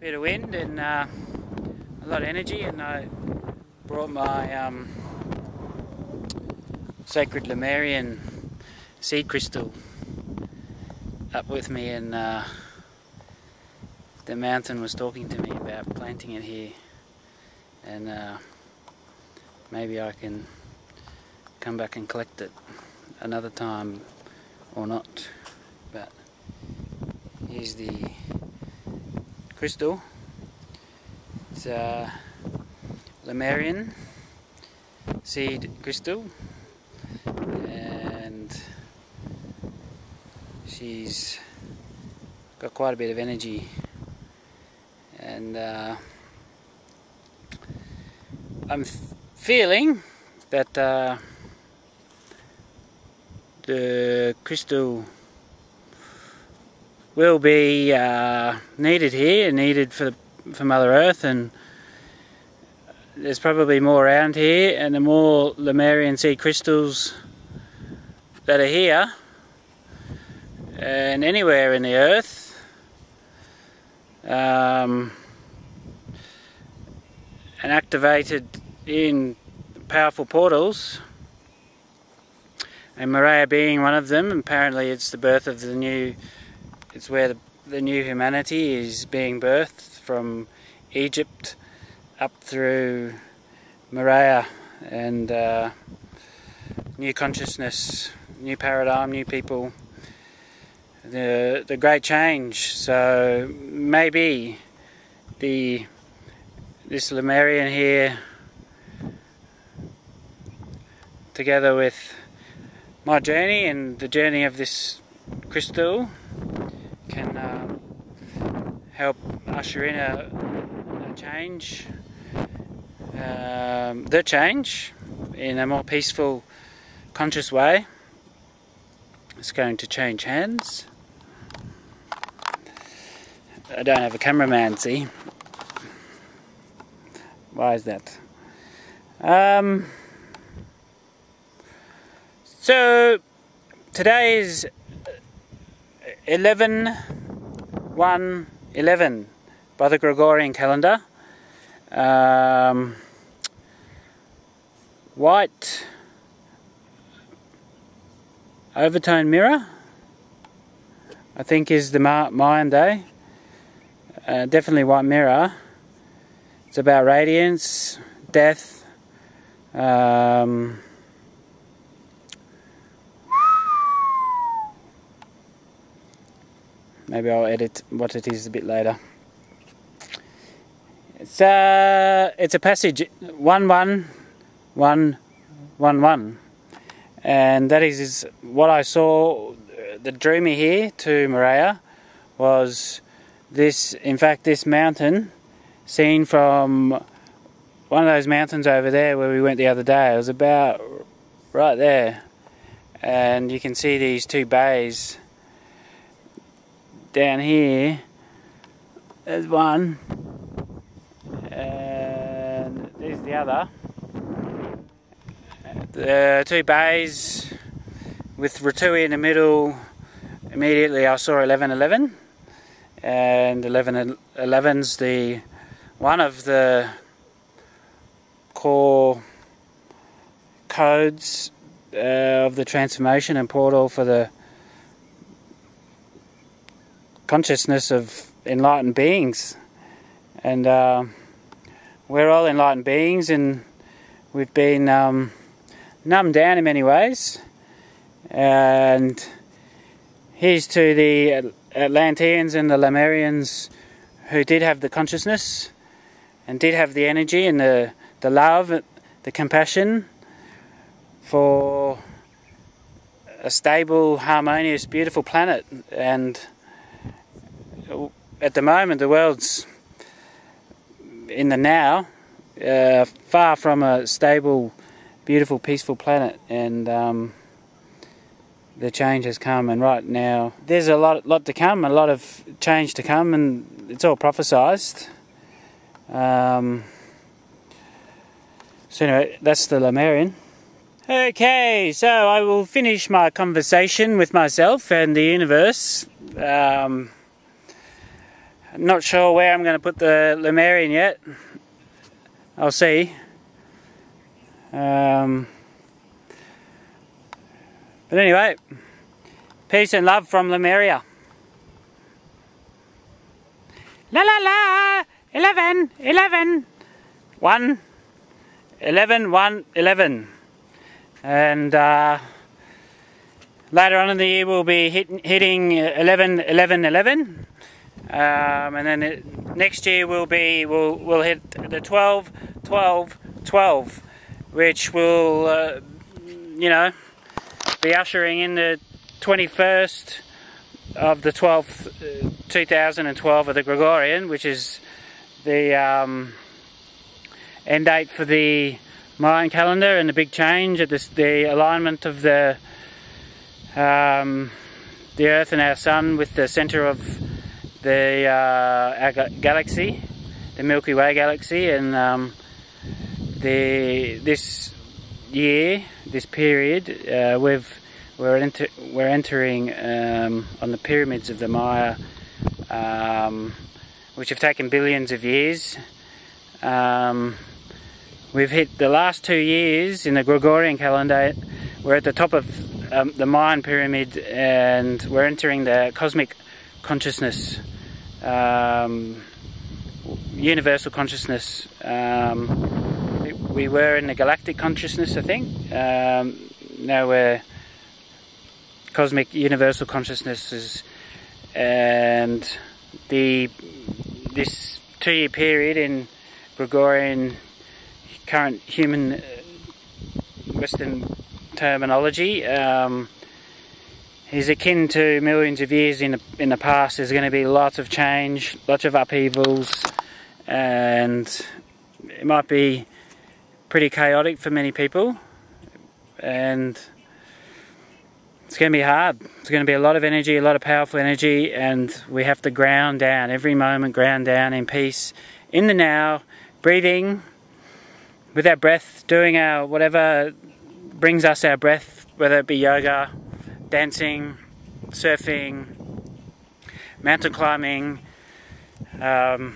bit of wind and uh, a lot of energy, and I brought my um, sacred Lemurian seed crystal up with me, and uh, the mountain was talking to me about planting it here, and uh, maybe I can come back and collect it another time or not. But here's the crystal. It's a Lemurian seed crystal and she's got quite a bit of energy and uh, I'm feeling that uh, the crystal will be uh, needed here, needed for for Mother Earth, and there's probably more around here. And the more Lemurian seed crystals that are here, and anywhere in the Earth, um, and activated in powerful portals and Moorea being one of them. Apparently, it's the birth of the new. It's where the, the new humanity is being birthed from Egypt up through Moorea and uh, new consciousness, new paradigm, new people. The the great change. So maybe the this Lemurian here, together with my journey and the journey of this crystal can uh, help usher in a, a change, um, the change, in a more peaceful, conscious way. It's going to change hands. I don't have a cameraman, see? Why is that? Um, so today is 11 1 11 by the Gregorian calendar. Um, white overtone mirror, I think, is the Mayan day. Uh, definitely white mirror. It's about radiance, death. Um, Maybe I'll edit what it is a bit later. It's a, uh, it's a passage one one one one one, and that is, is what I saw that drew me here to Moorea was this. In fact, this mountain seen from one of those mountains over there where we went the other day. It was about right there, and you can see these two bays down here. There's one. And there's the other. The two bays with Rotui in the middle. Immediately I saw 1111 and 1111's the one of the core codes uh, of the transformation and portal for the consciousness of enlightened beings. And uh, we're all enlightened beings, and we've been um, numbed down in many ways. And here's to the Atlanteans and the Lemurians who did have the consciousness and did have the energy and the, the love, the compassion for a stable, harmonious, beautiful planet. And at the moment, the world's in the now, uh, far from a stable, beautiful, peaceful planet, and um, the change has come. And right now, there's a lot, lot to come, a lot of change to come, and it's all prophesized. Um, so anyway, that's the Lemurian. Okay, so I will finish my conversation with myself and the universe. Um, not sure where I'm going to put the Lemurian yet. I'll see. Um, but anyway, peace and love from Lemuria. La la la! 11, 11, 1, 11, 1, 11. And uh, later on in the year we'll be hit, hitting 11, 11, 11. Um, and then it, next year we'll be we'll we'll hit the 12, 12, 12, which will uh, you know be ushering in the 21st of the 12th, uh, 2012 of the Gregorian, which is the um, end date for the Mayan calendar and the big change at this, the alignment of the um, the Earth and our Sun with the center of the uh, galaxy, the Milky Way galaxy, and um, the this year, this period, uh, we've we're enter, we're entering um, on the pyramids of the Maya, um, which have taken billions of years. Um, we've hit the last two years in the Gregorian calendar. We're at the top of um, the Mayan pyramid, and we're entering the cosmic consciousness, um, universal consciousness. Um, we, we, were in the galactic consciousness, I think. now we're cosmic universal consciousnesses and the this two-year period in Gregorian current human uh, Western terminology um, is akin to millions of years in the, in the past. There's going to be lots of change, lots of upheavals, and it might be pretty chaotic for many people. And it's going to be hard. It's going to be a lot of energy, a lot of powerful energy, and we have to ground down every moment, ground down in peace, in the now, breathing with our breath, doing our whatever brings us our breath, whether it be yoga, dancing, surfing, mountain climbing, um,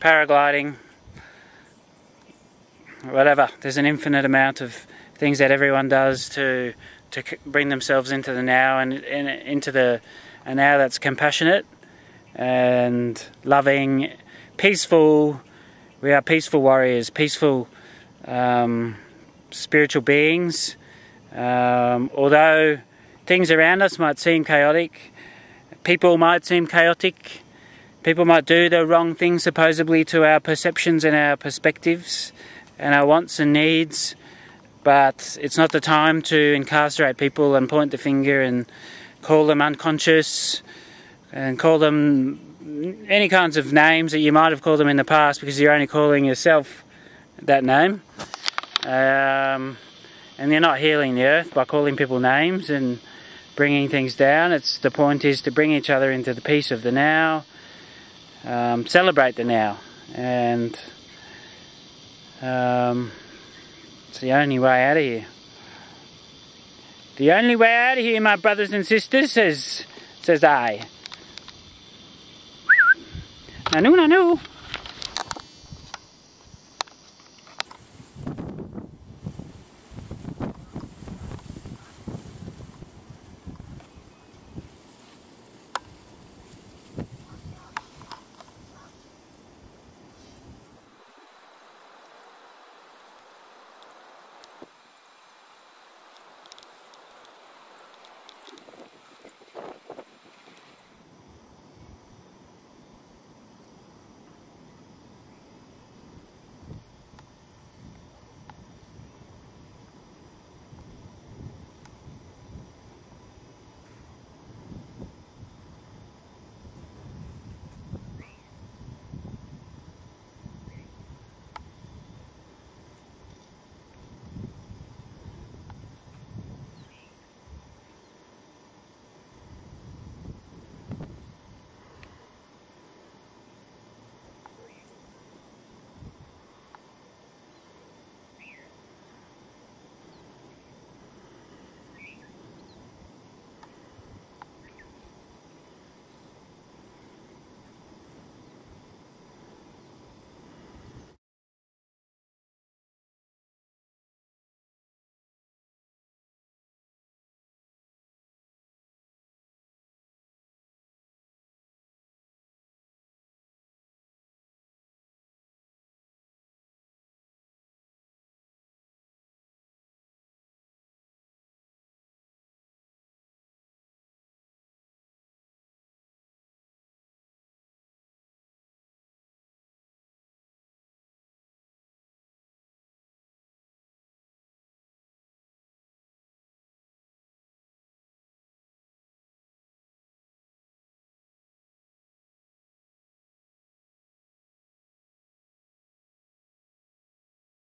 paragliding, whatever. There's an infinite amount of things that everyone does to to bring themselves into the now and, and into the a now that's compassionate and loving, peaceful. We are peaceful warriors, peaceful um, spiritual beings. Um, although things around us might seem chaotic, people might seem chaotic, people might do the wrong things supposedly to our perceptions and our perspectives and our wants and needs but it's not the time to incarcerate people and point the finger and call them unconscious and call them any kinds of names that you might have called them in the past because you're only calling yourself that name. Um, and you're not healing the earth by calling people names and bringing things down. It's the point is to bring each other into the peace of the now, um, celebrate the now, and um, it's the only way out of here. The only way out of here, my brothers and sisters, says, says I. Nanu, nanu.